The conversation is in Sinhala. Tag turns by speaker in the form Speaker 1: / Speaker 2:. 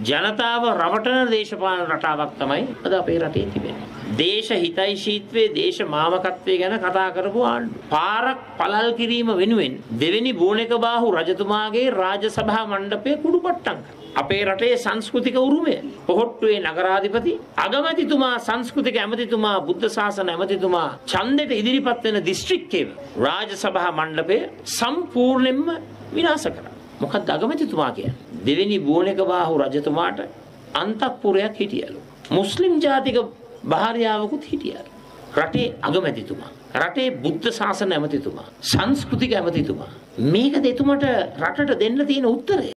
Speaker 1: ජනතාව රවටන දේශපාලන රටාවක් තමයි අද අපේ රටේ තිබෙන්නේ. දේශ හිතයිශීත්වයේ දේශ මාමකත්වය ගැන කතා කරපු ආණ්ඩු. පාරක් පළල් කිරීම වෙනුවෙන් දෙවෙනි බෝණක බාහු රජතුමාගේ රාජසභා මණ්ඩපය කුඩුපට්ටම් කරා. අපේ රටේ සංස්කෘතික උරුමය පොහොට්ටුවේ නගරාධිපති අගමැතිතුමා සංස්කෘතික ඇමතිතුමා බුද්ධ ශාසන ඇමතිතුමා ඡන්දෙට ඉදිරිපත් වෙන දිස්ත්‍රික්කයේ රාජසභා මණ්ඩපය සම්පූර්ණයෙන්ම විනාශ කරා. මොකක්ද අගමැතිතුමා කියන්නේ? දෙවෙනි බෝණක බාහු රජතුමාට අන්තපුරයක් හිටියලු. මුස්ලිම් ජාතික භාර්යාවකුත් හිටියලු. රටේ අගමැතිතුමා රටේ බුද්ධ ශාසන ඇමතිතුමා සංස්කෘතික ඇමතිතුමා මේක දෙතුමට රටට දෙන්න තියෙන උත්තරය